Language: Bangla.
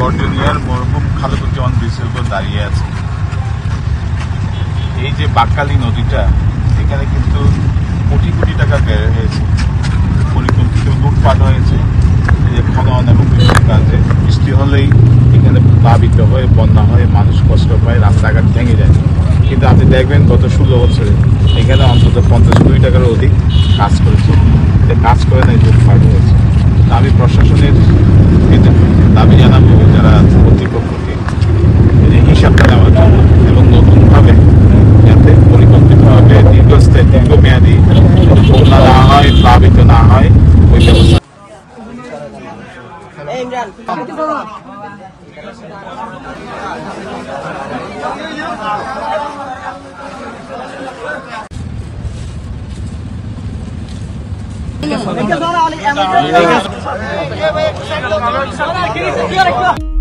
গর্ডনিয়ার মরহুম খালেকুজ্জামান ব্রিজের উপর দাঁড়িয়ে আছে। এই যে বাকালি নদীটা, এখানে কিন্তু কোটি কোটি টাকা ব্যয় হয়েছে। পরিকল্পিত লুটপাট হয়েছে। এই যে খনন এবং বিভিন্ন কাজে বৃষ্টি হলেই এখানে প্লাবিত হয়ে, বন্যা হয়ে, মানুষ কষ্ট পায়, রাস্তাঘাট ভেঙে যায়। কিন্তু আপনি দেখবেন গত ষোলো বছরে এখানে অন্তত পঞ্চাশ কোটি টাকার অধিক কাজ করেছে। কাজ করে না 好的好的好的好的好的好